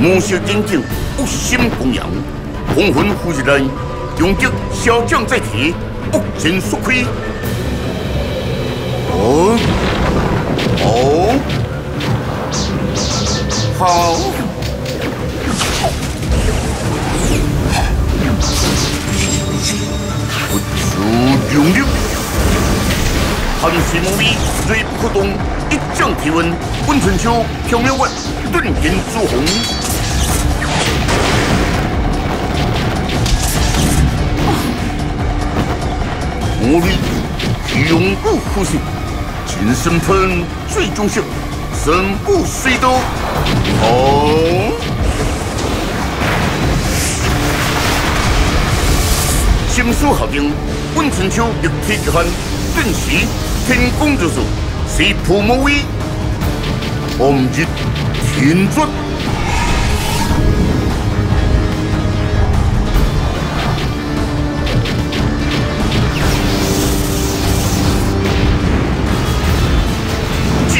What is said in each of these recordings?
魔色眼睛，恶心公羊，黄昏忽日来，终极小将在提，恶尽所亏。哦，哦，好，不出用力，寒水无味，锐不可动，一将提问，温春秋飘渺万，顿天朱红。魔力永不枯竭。金身盆最忠孝，神不随都。哦，心术好兵，温春秋立体之汉，顿时天公之寿，谁破魔威？红日天尊。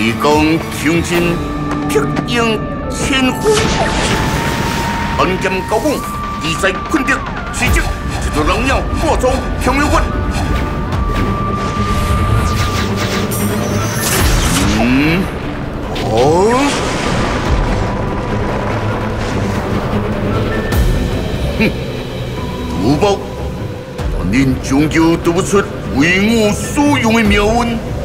이공 중신 폭영 천후 언점 거공 이사이 군득 지적 주도령령 보송 경유권 음? 어? 흠. 우박 넌인 종교 도부술 우잉우 소용의 묘운